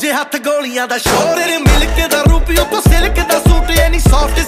ਦੂਜੇ ਹੱਥ ਗੋਲੀਆਂ ਦਾ ਸ਼ੋਰ ਰੇ ਮਿਲਕ ਦਾ ਰੂਪੀ ਉੱਤੋਂ ਸਿਲਕ ਦਾ ਸੂਟ ਐਨੀ ਸੌਫਟ